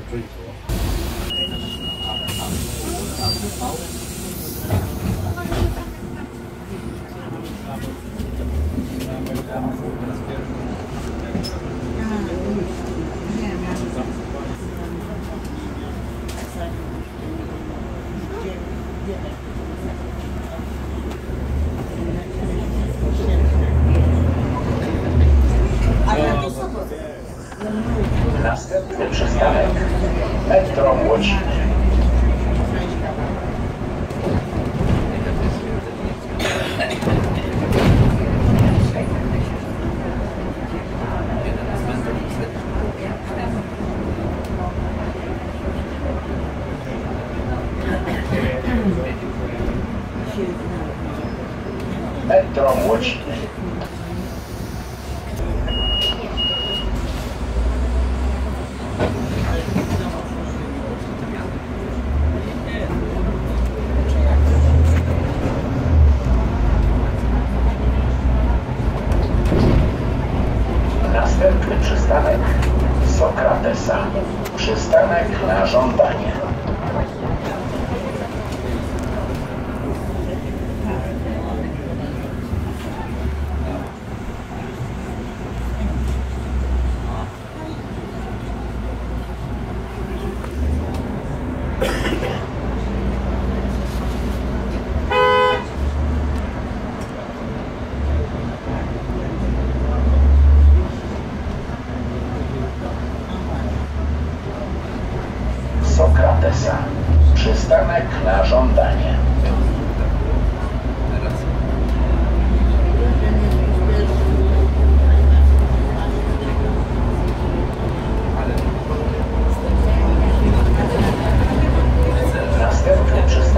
在追求。Thank you. much.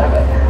Następny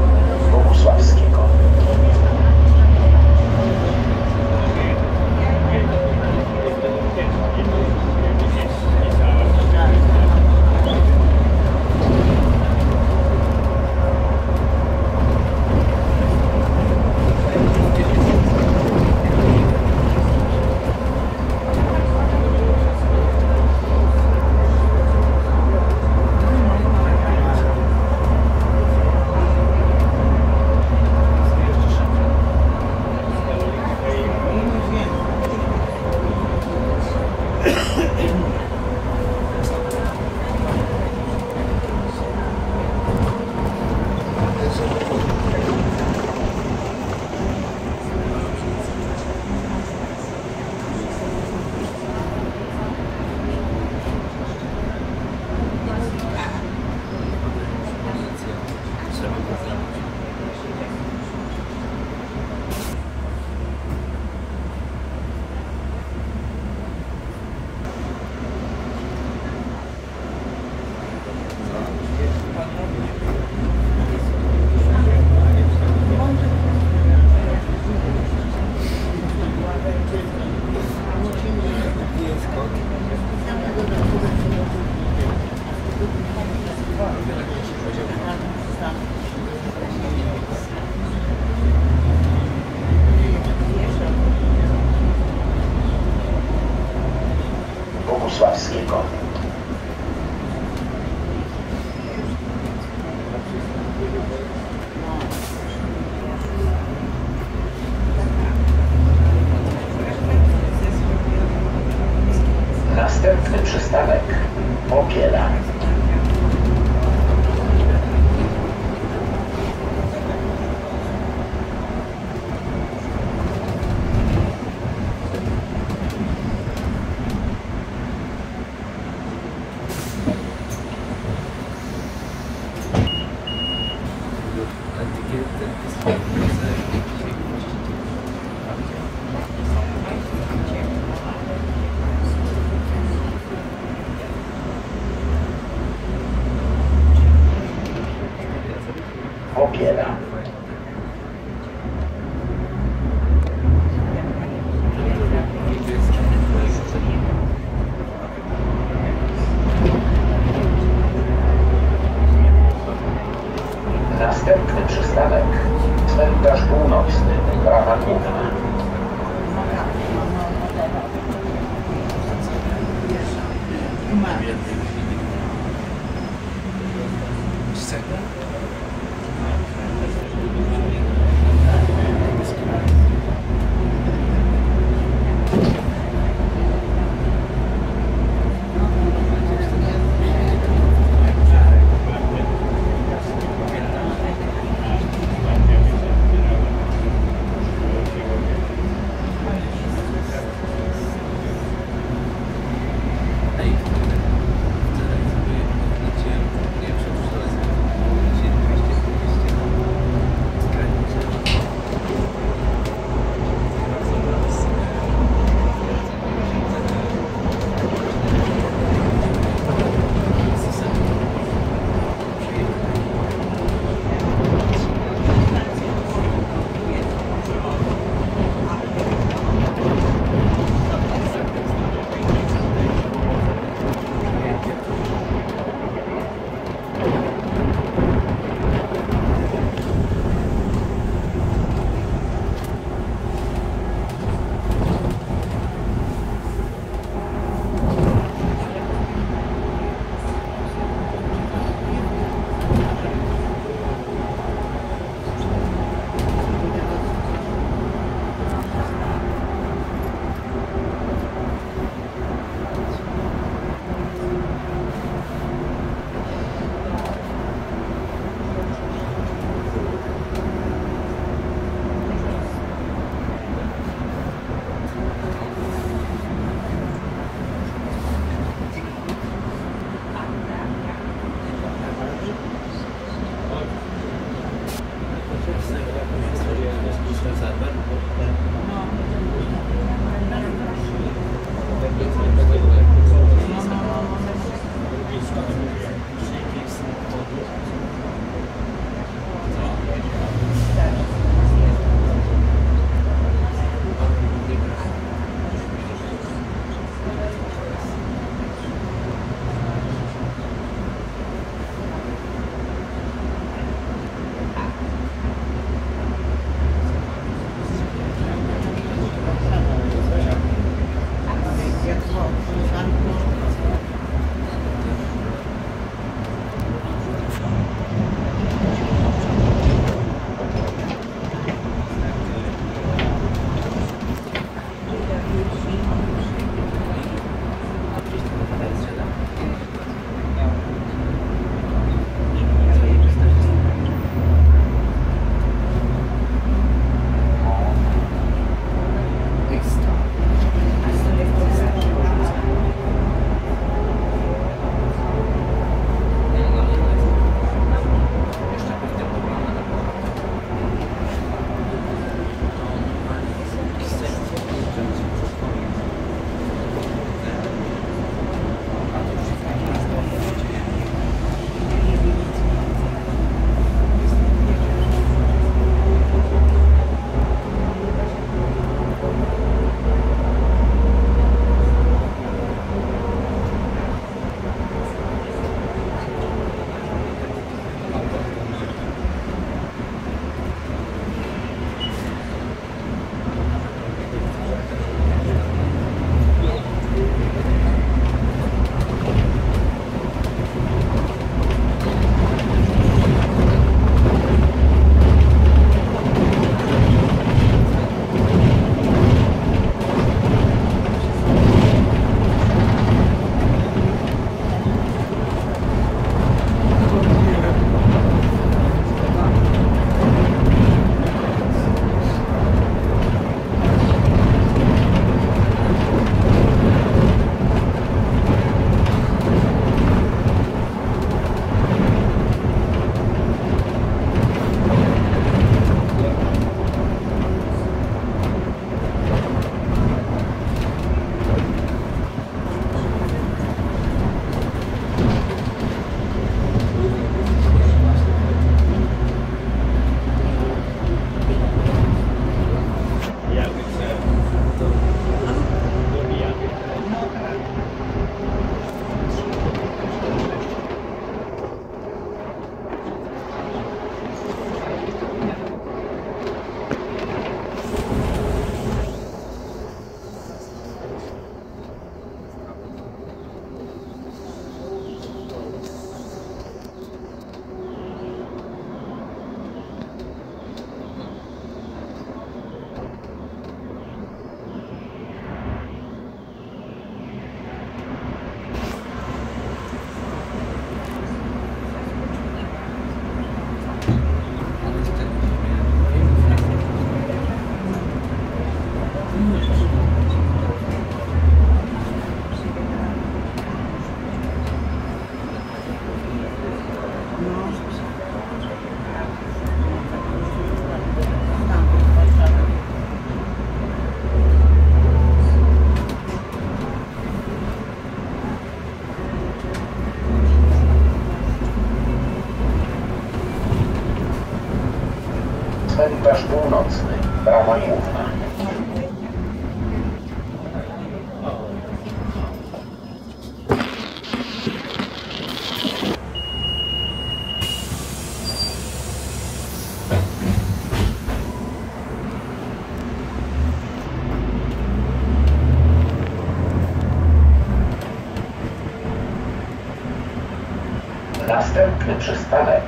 Następny przystanek.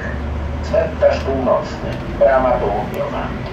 Cmentarz północny. Brama południowa.